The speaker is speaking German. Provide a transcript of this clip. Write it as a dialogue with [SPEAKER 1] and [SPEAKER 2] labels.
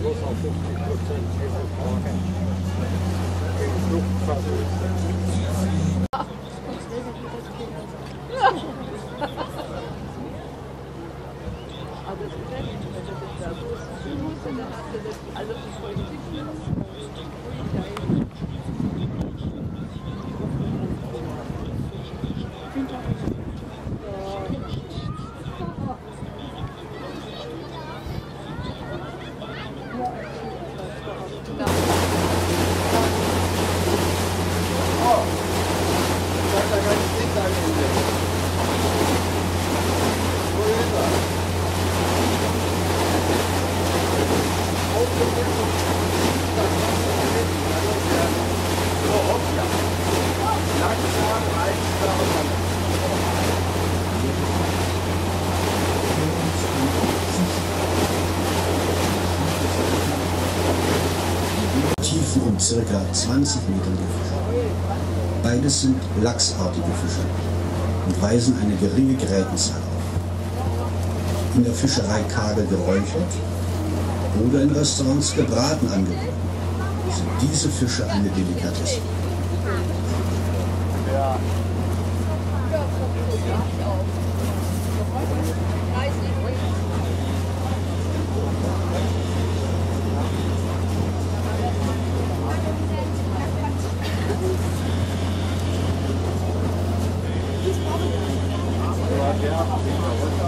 [SPEAKER 1] bloß auf 50 Prozent Tiefen um circa 20 Metern gefischt. Beides sind lachsartige Fische und weisen eine geringe Grätenzahl auf. In der Fischerei Kagel geräuchert oder in Restaurants gebraten angeboten, sind diese Fische eine Delikatesse. Ja.
[SPEAKER 2] ich brauche ja.